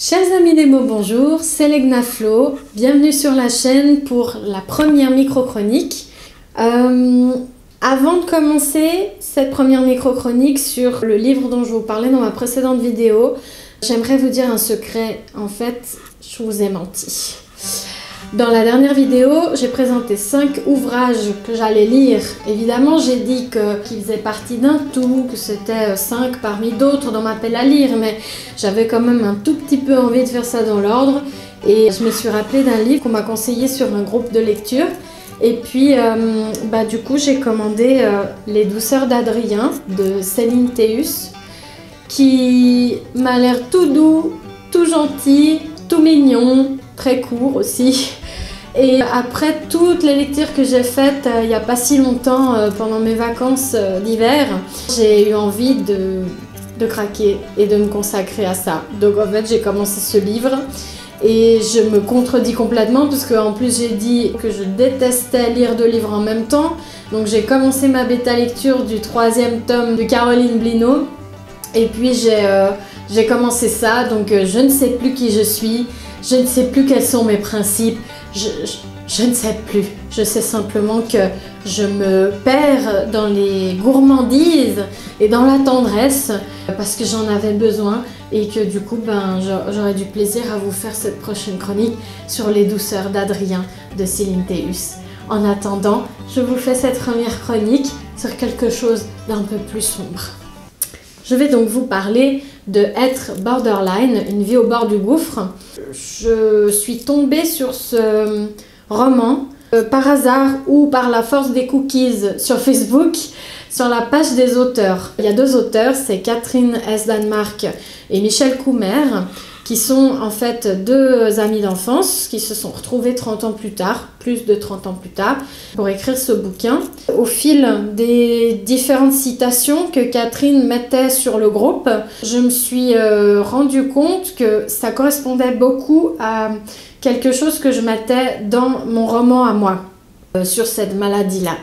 Chers amis des mots, bonjour, c'est Legna Flo. Bienvenue sur la chaîne pour la première micro-chronique. Euh, avant de commencer cette première micro-chronique sur le livre dont je vous parlais dans ma précédente vidéo, j'aimerais vous dire un secret. En fait, je vous ai menti. Dans la dernière vidéo, j'ai présenté 5 ouvrages que j'allais lire. Évidemment, j'ai dit qu'ils faisaient partie d'un tout, que c'était 5 parmi d'autres dans ma pelle à lire, mais j'avais quand même un tout petit peu envie de faire ça dans l'ordre. Et je me suis rappelé d'un livre qu'on m'a conseillé sur un groupe de lecture. Et puis, euh, bah, du coup, j'ai commandé euh, Les douceurs d'Adrien de Céline Théus, qui m'a l'air tout doux, tout gentil, tout mignon, très court aussi. Et après toutes les lectures que j'ai faites euh, il n'y a pas si longtemps euh, pendant mes vacances euh, d'hiver, j'ai eu envie de, de craquer et de me consacrer à ça. Donc en fait j'ai commencé ce livre et je me contredis complètement parce qu'en plus j'ai dit que je détestais lire deux livres en même temps. Donc j'ai commencé ma bêta lecture du troisième tome de Caroline Blino et puis j'ai commencé ça donc je ne sais plus qui je suis, je ne sais plus quels sont mes principes je, ne sais plus. Je sais simplement que je me perds dans les gourmandises et dans la tendresse parce que j'en avais besoin et que du coup ben, j'aurais du plaisir à vous faire cette prochaine chronique sur les douceurs d'Adrien de Céline. En attendant, je vous fais cette première chronique sur quelque chose d'un peu plus sombre. Je vais donc vous parler de Être Borderline, une vie au bord du gouffre. Je suis tombée sur ce roman euh, par hasard ou par la force des cookies sur Facebook sur la page des auteurs. Il y a deux auteurs, c'est Catherine S. Danemark et Michel Coumer qui sont en fait deux amis d'enfance qui se sont retrouvés 30 ans plus tard, plus de 30 ans plus tard, pour écrire ce bouquin. Au fil des différentes citations que Catherine mettait sur le groupe, je me suis euh, rendu compte que ça correspondait beaucoup à quelque chose que je mettais dans mon roman à moi euh, sur cette maladie-là.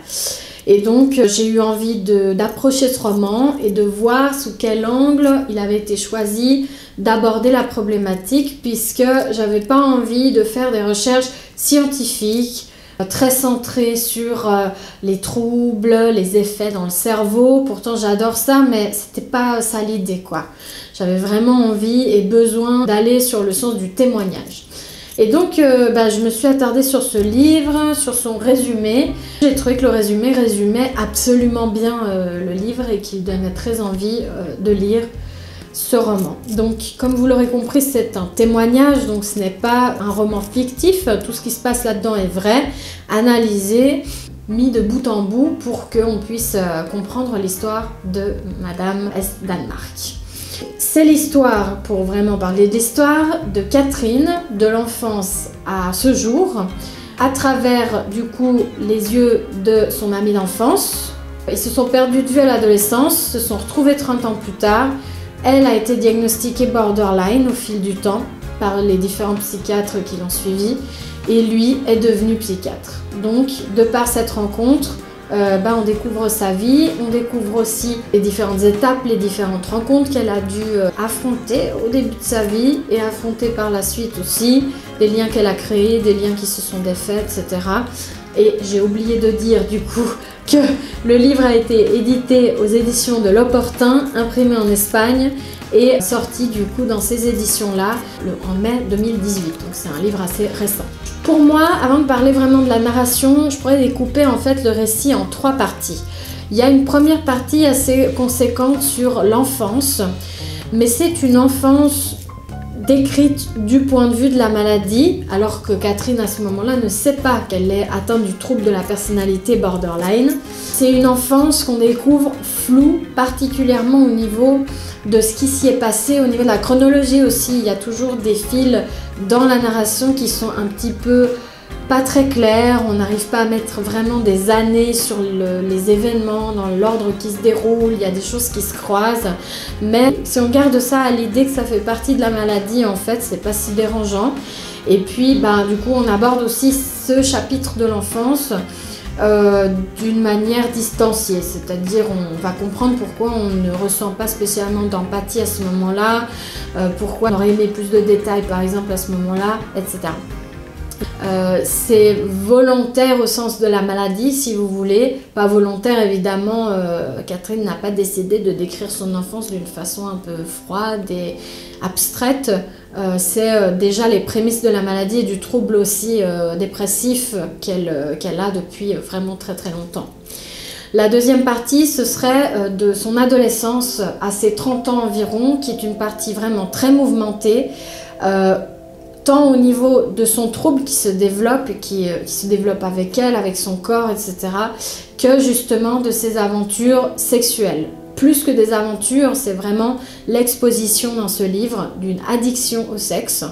Et donc j'ai eu envie d'approcher ce roman et de voir sous quel angle il avait été choisi d'aborder la problématique puisque j'avais pas envie de faire des recherches scientifiques euh, très centrées sur euh, les troubles, les effets dans le cerveau. Pourtant j'adore ça mais c'était pas ça l'idée quoi. J'avais vraiment envie et besoin d'aller sur le sens du témoignage. Et donc, euh, bah, je me suis attardée sur ce livre, sur son résumé. J'ai trouvé que le résumé résumait absolument bien le livre et qu'il donnait très envie de lire ce roman. Donc, comme vous l'aurez compris, c'est un témoignage, donc ce n'est pas un roman fictif. Tout ce qui se passe là-dedans est vrai, analysé, mis de bout en bout pour qu'on puisse euh, comprendre l'histoire de Madame S. Danemark. C'est l'histoire, pour vraiment parler de l'histoire, de Catherine, de l'enfance à ce jour, à travers du coup les yeux de son ami d'enfance. Ils se sont perdus de vue à l'adolescence, se sont retrouvés 30 ans plus tard, elle a été diagnostiquée borderline au fil du temps par les différents psychiatres qui l'ont suivie et lui est devenu psychiatre. Donc, de par cette rencontre, euh, bah, on découvre sa vie, on découvre aussi les différentes étapes, les différentes rencontres qu'elle a dû euh, affronter au début de sa vie et affronter par la suite aussi, des liens qu'elle a créés, des liens qui se sont défaits, etc. Et j'ai oublié de dire du coup que le livre a été édité aux éditions de L'Opportun, imprimé en Espagne et sorti du coup dans ces éditions-là en mai 2018. Donc c'est un livre assez récent. Pour moi, avant de parler vraiment de la narration, je pourrais découper en fait le récit en trois parties. Il y a une première partie assez conséquente sur l'enfance, mais c'est une enfance décrite du point de vue de la maladie, alors que Catherine à ce moment-là ne sait pas qu'elle est atteinte du trouble de la personnalité borderline. C'est une enfance qu'on découvre floue, particulièrement au niveau de ce qui s'y est passé, au niveau de la chronologie aussi. Il y a toujours des fils dans la narration qui sont un petit peu pas très clair, on n'arrive pas à mettre vraiment des années sur les événements, dans l'ordre qui se déroule, il y a des choses qui se croisent. Mais si on garde ça à l'idée que ça fait partie de la maladie, en fait, c'est pas si dérangeant. Et puis, bah, du coup, on aborde aussi ce chapitre de l'enfance euh, d'une manière distanciée, c'est-à-dire on va comprendre pourquoi on ne ressent pas spécialement d'empathie à ce moment-là, euh, pourquoi on aurait aimé plus de détails par exemple à ce moment-là, etc. Euh, c'est volontaire au sens de la maladie, si vous voulez. Pas volontaire, évidemment. Catherine n'a pas décidé de décrire son enfance d'une façon un peu froide et abstraite. Euh, c'est déjà les prémices de la maladie et du trouble aussi dépressif qu'elle a depuis vraiment très très longtemps. La deuxième partie, ce serait de son adolescence à ses 30 ans environ, qui est une partie vraiment très mouvementée tant au niveau de son trouble qui se développe, euh, qui se développe avec elle, avec son corps, etc., que justement de ses aventures sexuelles. Plus que des aventures, c'est vraiment l'exposition dans ce livre d'une addiction au sexe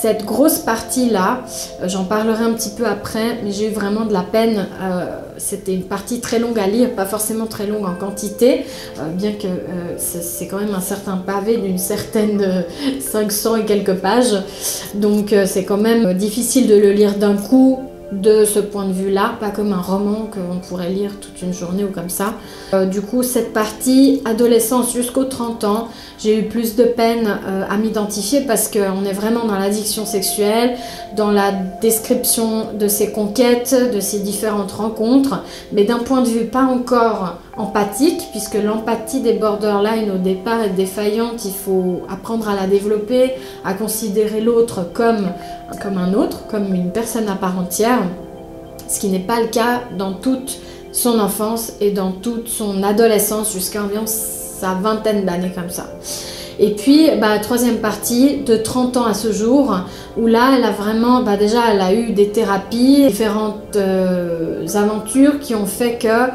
cette grosse partie-là, euh, j'en parlerai un petit peu après, mais j'ai eu vraiment de la peine. Euh, c'était une partie très longue à lire, pas forcément très longue en quantité, euh, bien que c'est quand même un certain pavé d'une certaine 500 et quelques pages. Donc c'est quand même difficile de le lire d'un coup de ce point de vue-là, pas comme un roman qu'on pourrait lire toute une journée ou comme ça. Euh, du coup, cette partie adolescence jusqu'aux 30 ans, j'ai eu plus de peine euh, à m'identifier parce qu'on est vraiment dans l'addiction sexuelle, dans la description de ses conquêtes, de ses différentes rencontres, mais d'un point de vue pas encore empathique, puisque l'empathie des borderline au départ est défaillante, il faut apprendre à la développer, à considérer l'autre comme, comme un autre, comme une personne à part entière, ce qui n'est pas le cas dans toute son enfance et dans toute son adolescence jusqu'à environ sa vingtaine d'années comme ça. Et puis, bah, troisième partie, de 30 ans à ce jour, où là, elle a vraiment, bah, déjà, elle a eu des thérapies, différentes euh, aventures qui ont fait que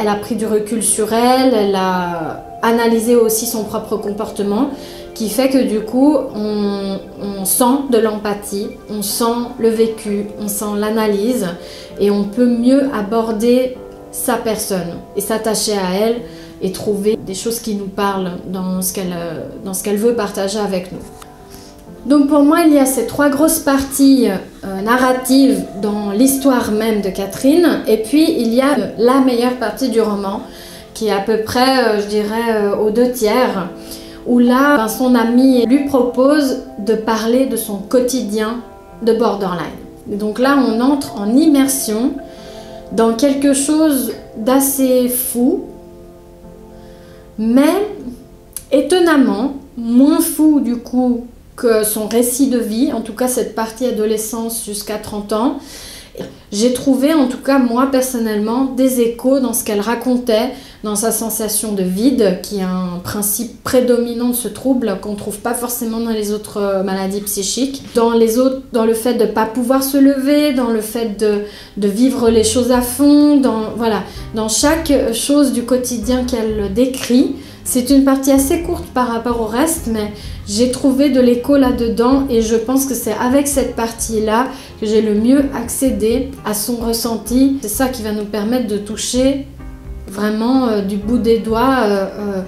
elle a pris du recul sur elle, elle a analysé aussi son propre comportement, qui fait que du coup, on, sent de l'empathie, on sent le vécu, on sent l'analyse, et on peut mieux aborder sa personne et s'attacher à elle et trouver des choses qui nous parlent dans ce qu'elle veut partager avec nous. Donc pour moi, il y a ces trois grosses parties euh, narratives dans l'histoire même de Catherine, et puis il y a la meilleure partie du roman, qui est à peu près, euh, je dirais, euh, aux deux tiers, où là, ben, son ami lui propose de parler de son quotidien de borderline. donc là, on entre en immersion dans quelque chose d'assez fou, mais étonnamment moins fou du coup son récit de vie, en tout cas cette partie adolescence jusqu'à 30 ans. J'ai trouvé, en tout cas moi personnellement, des échos dans ce qu'elle racontait, dans sa sensation de vide, qui est un principe prédominant de ce trouble qu'on ne trouve pas forcément dans les autres euh, maladies psychiques, dans, les autres, dans le fait de ne pas pouvoir se lever, dans le fait de, de, vivre les choses à fond, dans, voilà, dans chaque chose du quotidien qu'elle décrit. C'est une partie assez courte par rapport au reste, mais j'ai trouvé de l'écho là-dedans et je pense que c'est avec cette partie-là que j'ai le mieux accédé à son ressenti. C'est ça qui va nous permettre de toucher vraiment euh, du bout des doigts euh,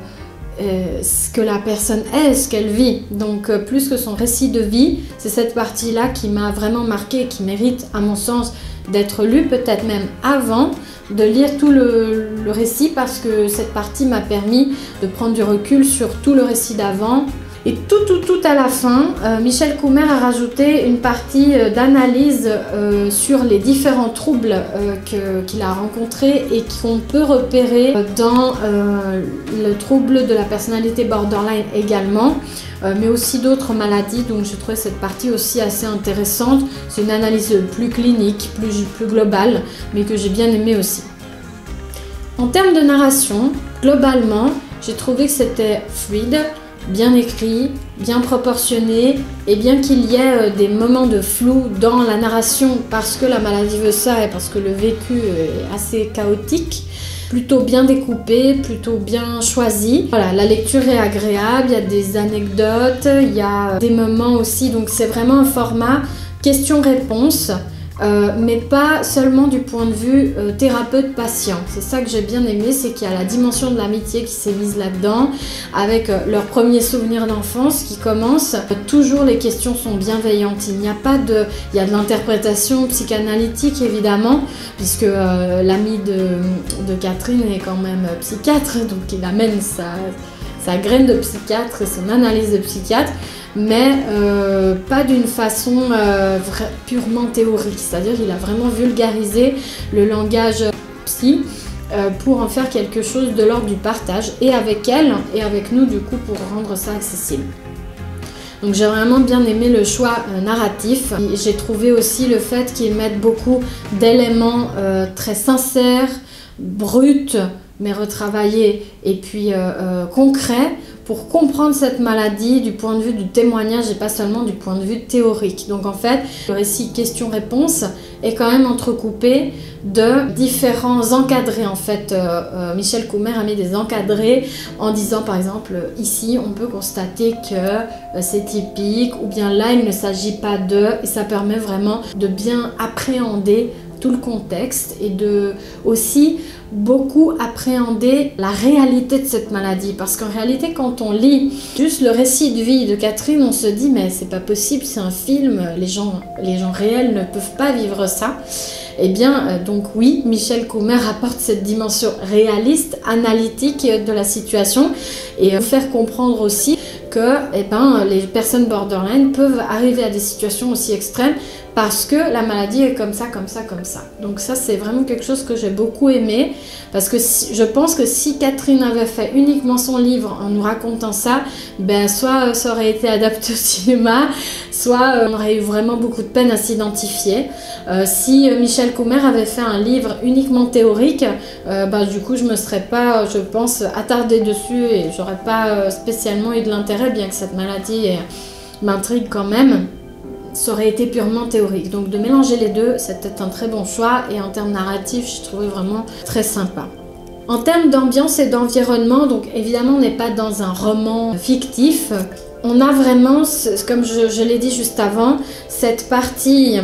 euh, ce que la personne est, ce qu'elle vit. Donc plus que son récit de vie, c'est cette partie-là qui m'a vraiment marqué qui mérite, à mon sens, d'être lue peut-être même avant de lire tout le, récit parce que cette partie m'a permis de prendre du recul sur tout le récit d'avant. Et tout, tout, tout à la fin, euh, Michel Coumer a rajouté une partie euh, d'analyse euh, sur les différents troubles qu'il a rencontrés et qu'on peut repérer dans le trouble de la personnalité borderline également, mais aussi d'autres maladies. Donc j'ai trouvé cette partie aussi assez intéressante. C'est une analyse plus clinique, plus, plus globale, mais que j'ai bien aimé aussi. En termes de narration, globalement, j'ai trouvé que c'était fluide, bien écrit, bien proportionné, et bien qu'il y ait euh, des moments de flou dans la narration parce que la maladie veut ça et parce que le vécu est assez chaotique, plutôt bien découpé, plutôt bien choisi. Voilà, la lecture est agréable, il y a des anecdotes, il y a des moments aussi, donc c'est vraiment un format question-réponse euh, mais pas seulement du point de vue euh, thérapeute-patient. C'est ça que j'ai bien aimé, c'est qu'il y a la dimension de l'amitié qui s'est mise là-dedans, avec euh, leurs premiers souvenirs d'enfance qui commencent. toujours les questions sont bienveillantes. Il n'y a pas de, il y a de l'interprétation psychanalytique évidemment, puisque l'ami de, de, Catherine est quand même psychiatre, donc il amène sa, sa graine de psychiatre et son analyse de psychiatre mais euh, pas d'une façon euh, purement théorique. C'est-à-dire qu'il a vraiment vulgarisé le langage psy euh, pour en faire quelque chose de l'ordre du partage, et avec elle, et avec nous du coup, pour rendre ça accessible. Donc j'ai vraiment bien aimé le choix narratif. J'ai trouvé aussi le fait qu'il mette beaucoup d'éléments très sincères, bruts, mais retravaillés et puis concrets pour comprendre cette maladie du point de vue du témoignage et pas seulement du point de vue théorique. Donc en fait, le récit question-réponse est quand même entrecoupé de différents encadrés. En fait, euh, euh, Michel Coumer a mis des encadrés en disant par exemple ici on peut constater que euh, c'est typique ou bien là il ne s'agit pas de et ça permet vraiment de bien appréhender tout le contexte et de aussi beaucoup appréhender la réalité de cette maladie. Parce qu'en réalité, quand on lit juste le récit de vie de Catherine, on se dit mais c'est pas possible, c'est un film, les gens, les gens réels ne peuvent pas vivre ça. Eh bien, euh, donc oui, Michel Coumer apporte cette dimension réaliste, analytique de la situation et faire comprendre aussi que eh ben, les personnes borderline peuvent arriver à des situations aussi extrêmes parce que la maladie est comme ça, comme ça, comme ça. Donc ça, c'est vraiment quelque chose que j'ai beaucoup aimé, parce que je pense que si Catherine avait fait uniquement son livre en nous racontant ça, ben soit euh, ça aurait été adapté au cinéma, soit euh, on aurait eu vraiment beaucoup de peine à s'identifier. Euh, si Michel Coumer avait fait un livre uniquement théorique, ben, du coup, je me serais pas, je pense, attardée dessus et j'aurais pas spécialement eu de l'intérêt, bien que cette maladie m'intrigue quand même ça aurait été purement théorique. Donc de mélanger les deux, c'était un très bon choix et en termes narratifs, je trouvais vraiment très sympa. En termes d'ambiance et d'environnement, donc évidemment on n'est pas dans un roman fictif, on a vraiment, comme je, l'ai dit juste avant, cette partie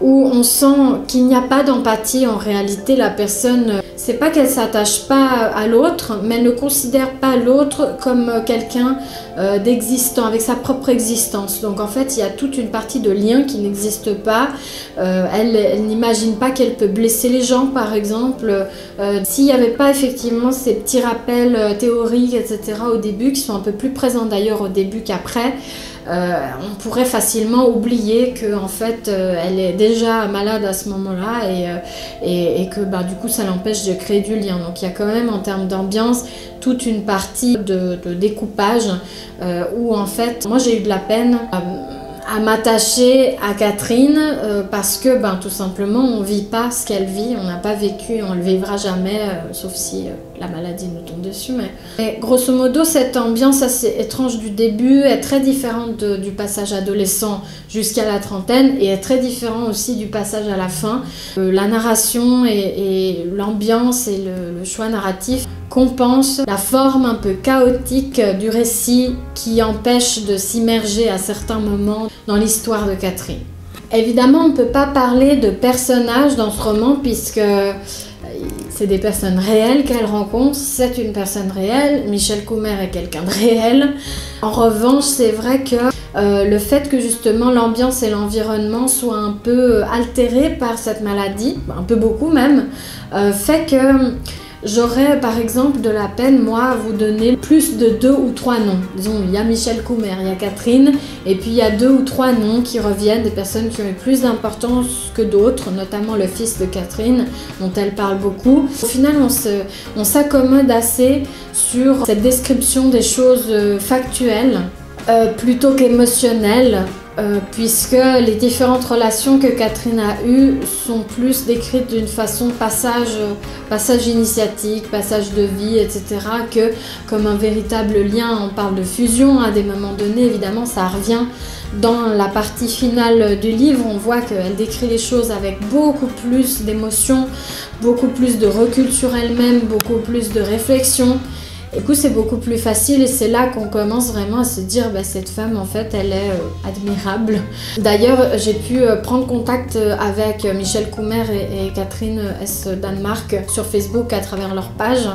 où on sent qu'il n'y a pas d'empathie en réalité. La personne, c'est pas qu'elle s'attache pas à l'autre, mais elle ne considère pas l'autre comme quelqu'un euh, d'existant, avec sa propre existence. Donc en fait, il y a toute une partie de lien qui n'existe pas. Euh, elle, n'imagine pas qu'elle peut blesser les gens, par exemple. Euh, s'il n'y avait pas effectivement ces petits rappels théoriques, etc. au début, qui sont un peu plus présents d'ailleurs au début qu'après, après, euh, on pourrait facilement oublier que en fait euh, elle est déjà malade à ce moment-là et, euh, et, que bah, du coup ça l'empêche de créer du lien. Donc il y a quand même en termes d'ambiance toute une partie de, de découpage où en fait moi j'ai eu de la peine à m'attacher à Catherine euh, parce que ben, tout simplement on vit pas ce qu'elle vit, on n'a pas vécu, on le vivra jamais, euh, sauf si euh, la maladie nous tombe dessus. Mais... grosso modo, cette ambiance assez étrange du début est très différente du passage adolescent jusqu'à la trentaine et est très différente aussi du passage à la fin. la narration et, l'ambiance et le choix narratif compense la forme un peu chaotique du récit qui empêche de s'immerger à certains moments dans l'histoire de Catherine. Évidemment, on ne peut pas parler de personnages dans ce roman puisque euh, c'est des personnes réelles qu'elle rencontre, c'est une personne réelle, Michel Coumer est quelqu'un de réel. En revanche, c'est vrai que euh, le fait que justement l'ambiance et l'environnement soient un peu altérés par cette maladie, un peu beaucoup même, euh, fait que J'aurais par exemple de la peine, moi, à vous donner plus de deux ou trois noms. Disons, il y a Michel Coumer, il y a Catherine, et puis il y a deux ou trois noms qui reviennent, des personnes qui ont eu plus d'importance que d'autres, notamment le fils de Catherine, dont elle parle beaucoup. Au final, on s'accommode assez sur cette description des choses euh, factuelles euh, plutôt qu'émotionnelles euh, puisque les différentes relations que Catherine a eues sont plus décrites d'une façon passage, passage initiatique, passage de vie, etc., que comme un véritable lien. On parle de fusion à des moments donnés, évidemment, ça revient dans la partie finale du livre. On voit qu'elle décrit les choses avec beaucoup plus d'émotion, beaucoup plus de recul sur elle-même, beaucoup plus de réflexion. Du coup, c'est beaucoup plus facile et c'est là qu'on commence vraiment à se dire, bah, cette femme, en fait, elle est euh, admirable. D'ailleurs, j'ai pu euh, prendre contact euh, avec Michel Coumer et, Catherine S. Danemark sur Facebook à travers leur page,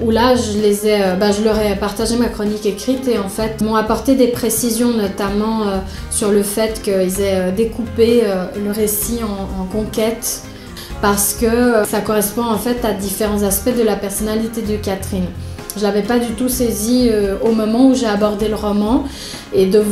où là, je, les ai, bah, je leur ai partagé ma chronique écrite et en fait, m'ont apporté des précisions, notamment sur le fait qu'ils aient découpé le récit en, en conquête parce que ça correspond en fait à différents aspects de la personnalité de Catherine. Je l'avais pas du tout saisi euh, au moment où j'ai abordé le roman. Et de,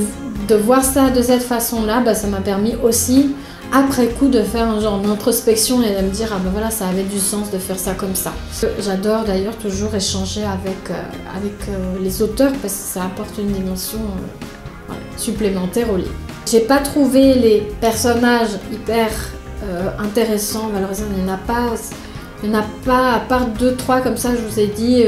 voir ça de cette façon-là, bah, ça m'a permis aussi, après coup, de faire un genre d'introspection et de me dire, ah ben voilà, ça avait du sens de faire ça comme ça. J'adore d'ailleurs toujours échanger avec, euh, avec euh, les auteurs parce que ça apporte une dimension supplémentaire au livre. J'ai pas trouvé les personnages hyper intéressants, malheureusement, il n'y en a pas. Il n'y en a pas, à part deux, trois comme ça, je vous ai dit,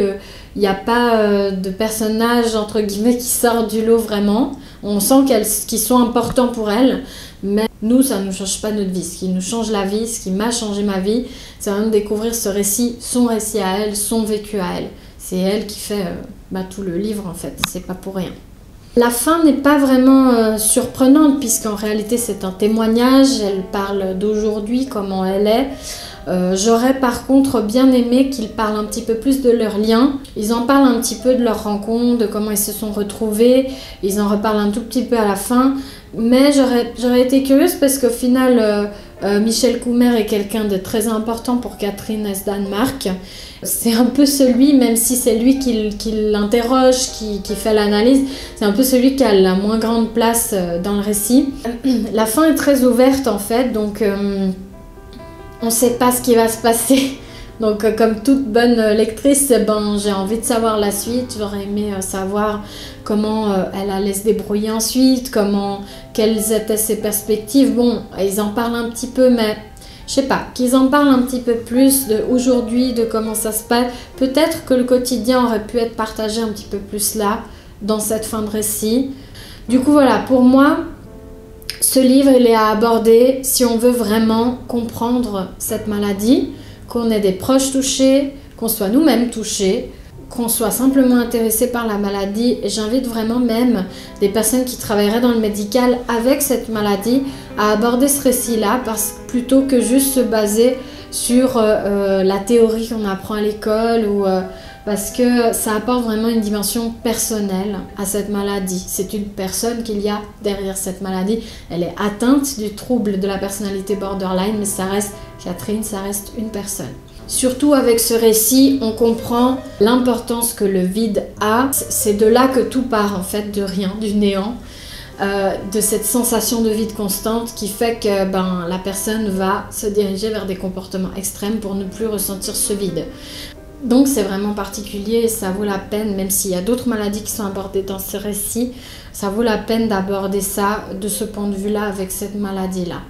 il n'y a pas euh, de personnages entre guillemets qui sortent du lot vraiment. On sent qu'ils sont importants pour elle, mais nous, ça ne change pas notre vie. Ce qui nous change la vie, ce qui m'a changé ma vie, c'est vraiment découvrir ce récit, son récit à elle, son vécu à elle. C'est elle qui fait euh, bah, tout le livre en fait, c'est pas pour rien. La fin n'est pas vraiment euh, surprenante puisqu'en réalité c'est un témoignage, elle parle d'aujourd'hui, comment elle est. Euh, j'aurais par contre bien aimé qu'ils parlent un petit peu plus de leur lien. Ils en parlent un petit peu de leur rencontre, de comment ils se sont retrouvés. Ils en reparlent un tout petit peu à la fin. Mais j'aurais été curieuse parce qu'au final, euh, euh, Michel Coumer est quelqu'un de très important pour Catherine S. Danemark. C'est un peu celui, même si c'est lui qui, l'interroge, qui, fait l'analyse, c'est un peu celui qui a la moins grande place dans le récit. La fin est très ouverte en fait, donc on ne sait pas ce qui va se passer. Donc, euh, comme toute bonne lectrice, ben, j'ai envie de savoir la suite. J'aurais aimé euh, savoir comment euh, elle allait se débrouiller ensuite, comment, quelles étaient ses perspectives. Bon, ils en parlent un petit peu, mais je sais pas, qu'ils en parlent un petit peu plus aujourd'hui, de comment ça se passe. Peut-être que le quotidien aurait pu être partagé un petit peu plus là, dans cette fin de récit. Du coup, voilà, pour moi, ce livre, il est à aborder si on veut vraiment comprendre cette maladie, qu'on ait des proches touchés, qu'on soit nous-mêmes touchés, qu'on soit simplement intéressé par la maladie. Et j'invite vraiment même des personnes qui travailleraient dans le médical avec cette maladie à aborder ce récit-là, parce plutôt que juste se baser sur euh, euh, la théorie qu'on apprend à l'école ou euh, parce que ça apporte vraiment une dimension personnelle à cette maladie. C'est une personne qu'il y a derrière cette maladie. Elle est atteinte du trouble de la personnalité borderline, mais ça reste, Catherine, ça reste une personne. Surtout avec ce récit, on comprend l'importance que le vide a. C'est de là que tout part en fait, de rien, du néant. Euh, de cette sensation de vide constante qui fait que ben, la personne va se diriger vers des comportements extrêmes pour ne plus ressentir ce vide. Donc c'est vraiment particulier et ça vaut la peine, même s'il y a d'autres maladies qui sont abordées dans ce récit, ça vaut la peine d'aborder ça de ce point de vue-là avec cette maladie-là.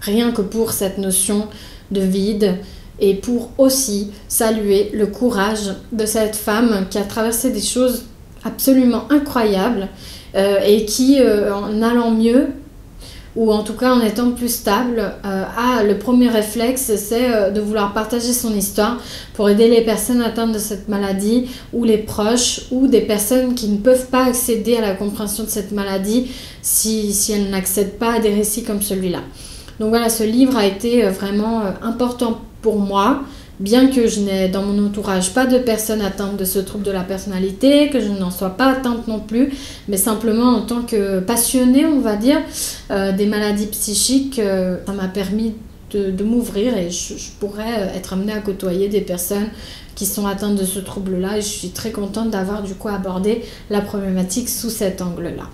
Rien que pour cette notion de vide et pour aussi saluer le courage de cette femme qui a traversé des choses absolument incroyables euh, et qui, euh, en allant mieux, ou en tout cas en étant plus stable, euh, le premier réflexe, c'est euh, de vouloir partager son histoire pour aider les personnes atteintes de cette maladie ou les proches ou des personnes qui ne peuvent pas accéder à la compréhension de cette maladie si, si elles n'accèdent pas à des récits comme celui-là. Donc voilà, ce livre a été euh, vraiment important pour moi bien que je n'ai dans mon entourage pas de personnes atteintes de ce trouble de la personnalité, que je n'en sois pas atteinte non plus, mais simplement en tant que passionnée, on va dire, euh, des maladies psychiques, euh, ça m'a permis de, m'ouvrir et je, pourrais être amenée à côtoyer des personnes qui sont atteintes de ce trouble-là et je suis très contente d'avoir du coup abordé la problématique sous cet angle-là.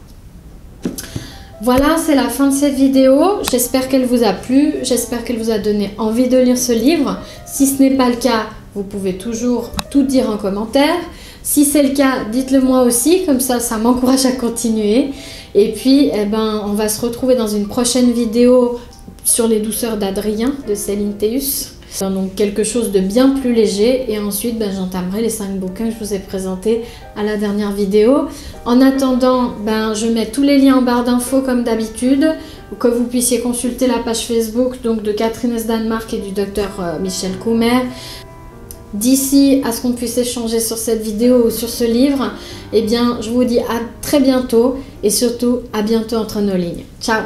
Voilà, c'est la fin de cette vidéo. J'espère qu'elle vous a plu. J'espère qu'elle vous a donné envie de lire ce livre. Si ce n'est pas le cas, vous pouvez toujours tout dire en commentaire. Si c'est le cas, dites-le moi aussi, comme ça, ça m'encourage à continuer. Et puis, eh ben, on va se retrouver dans une prochaine vidéo sur les douceurs d'Adrien de Céline Théus. Donc quelque chose de bien plus léger et ensuite ben, j'entamerai les 5 bouquins que je vous ai présentés à la dernière vidéo. En attendant, ben, je mets tous les liens en barre d'infos comme d'habitude que vous puissiez consulter la page Facebook donc, de Catherine S. Danemark et du docteur euh, Michel Coumer. d'ici à ce qu'on puisse échanger sur cette vidéo ou sur ce livre, eh bien, je vous dis à très bientôt et surtout à bientôt entre nos lignes. Ciao